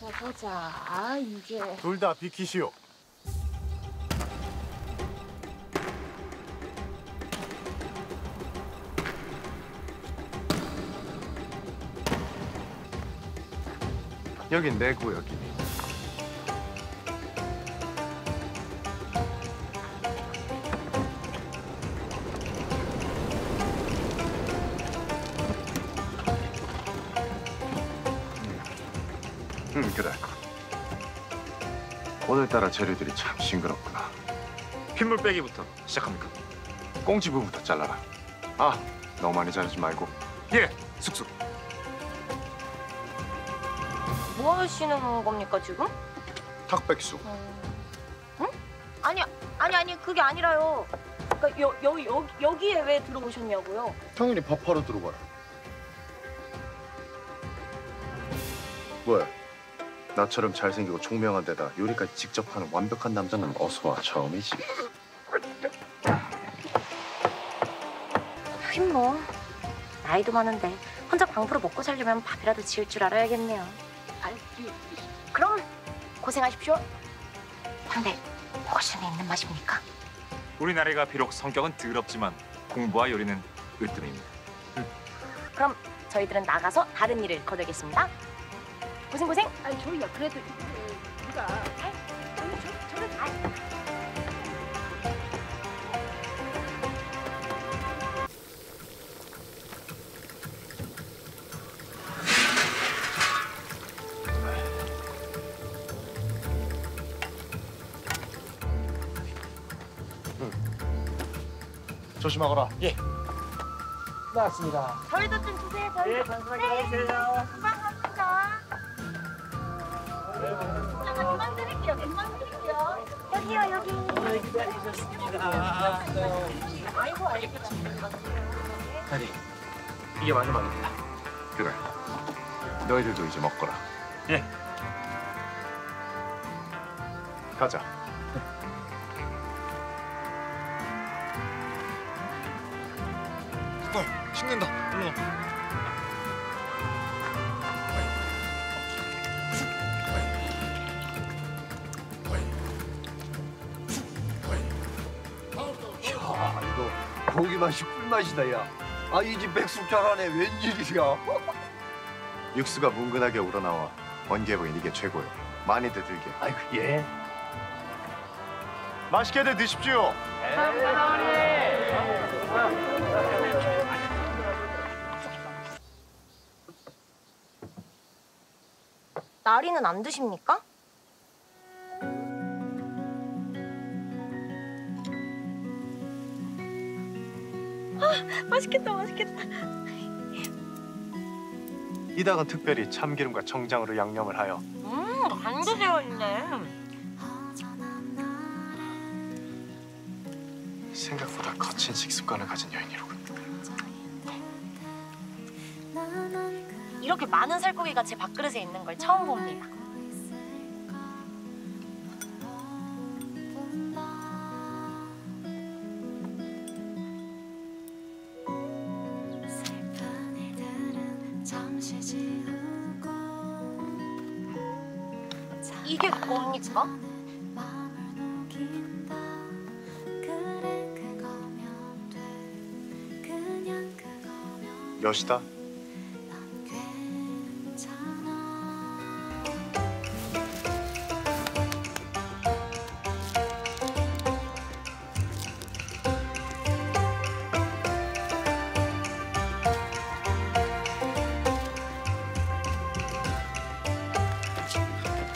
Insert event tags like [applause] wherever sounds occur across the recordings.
자 보자. 아 이제 둘다 비키시오. 여긴 내 구역이 니. 응, 그래. 오늘따라 재료들이 참 싱그럽구나. 핏물 빼기부터 시작합니까? 꽁지 부분부터 잘라라. 아, 너무 많이 자르지 말고. 예, 숙숙. 뭐 하시는 겁니까 지금? 탁백수. 응? 아니 아니 아니 그게 아니라요. 그러니까 여, 여, 여, 여기에 왜 들어오셨냐고요? 당연히 밥하러 들어가라. 왜? 나처럼 잘생기고 총명한 데다 요리까지 직접 하는 완벽한 남자는 어서 와 처음이지. 하긴 뭐 나이도 많은데 혼자 방부로 먹고 살려면 밥이라도 지을 줄 알아야겠네요. 아이, 그럼 고생하십시오. 근데 포션에 있는 맛입니까? 우리나라가 비록 성격은 더럽지만 공부와 요리는 으뜸입니다. 그럼 저희들은 나가서 다른 일을 거두겠습니다. 고생 고생. 아니 저희야 그래도 누가 저, 저는 아, 조심하거라. 나왔습니다. 저희도 좀 주세요. 저희. 예, 잠시만요. 기다리세요. 금방 갑니 기다리셨습니다. 아이고 아이고. 이게 마지막입니다. 그래. 너희들도 이제 먹거라. 예. 가자. 어, 식는다. 일로 와. 고기 맛이 꿀맛이다 야. 아 이 집 백숙 잘하네 웬일이야. [laughs] 육수가 뭉근하게 우러나와 번개 보인 이게 최고요. 많이들 들게. 아이고 예. 맛있게들 드십시오. 나리는 안 드십니까? 아, 맛있겠다, 맛있겠다. 이 닭은 특별히 참기름과 청장으로 양념을 하여 음, 간도 되어 있네. 생각보다 거친 식습관을 가진 여인이로군. 이렇게 많은 살코기가 제 밥그릇에 있는 걸 처음 봅니다. 이게 뭡니까? 마음을 녹인다 그래 그거면 돼 그냥 그거면 몇이다?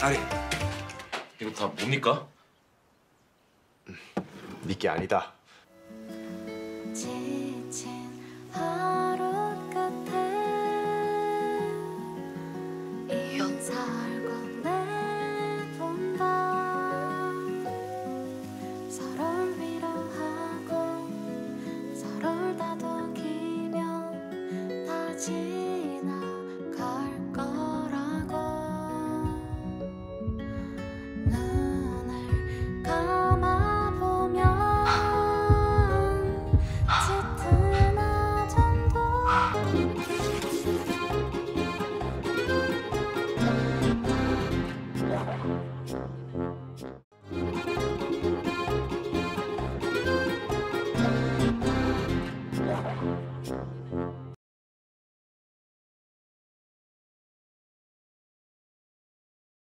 다리. 이거 다 뭡니까? 니게 네 아니다. 지